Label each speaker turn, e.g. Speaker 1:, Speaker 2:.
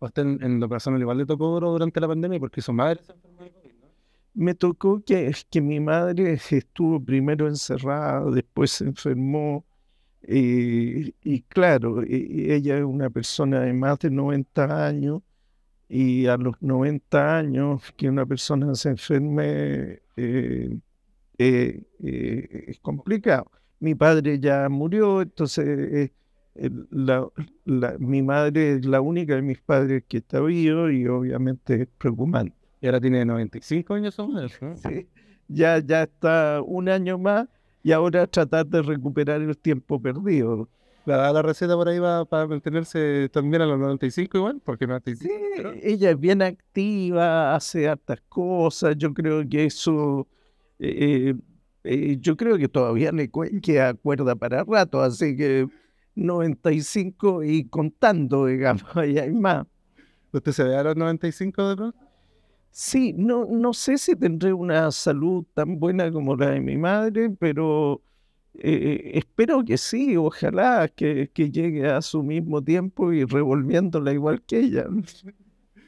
Speaker 1: A usted en, en lo personal igual le tocó duro durante la pandemia porque su madre se enfermó de COVID, ¿no?
Speaker 2: Me tocó que, que mi madre estuvo primero encerrada, después se enfermó. eh, y claro, e- ella es una persona de más de 90 años y a los 90 años que una persona se enferme eh, eh, eh, es complicado. Mi padre ya murió, entonces la- la- mi madre es la única de mis padres que está vivo y obviamente es preocupante.
Speaker 1: Y ahora tiene 95 años su madre, ¿no?
Speaker 2: Sí, Ya, ya está un año más y ahora tratar de recuperar el tiempo perdido.
Speaker 1: ¿La la receta por ahí va para mantenerse también a los 95 igual? Porque 95.
Speaker 2: Sí,
Speaker 1: pero-
Speaker 2: ella es bien activa, hace hartas cosas. Yo creo que eso, eh, eh, yo creo que todavía le queda cuerda para rato, así que 95 y contando, digamos, y hay más.
Speaker 1: ¿Usted se ve a los 95 de pronto?
Speaker 2: Sí, no, no sé si tendré una salud tan buena como la de mi madre, pero eh, espero que sí, ojalá que, que llegue a su mismo tiempo y revolviéndola igual que ella.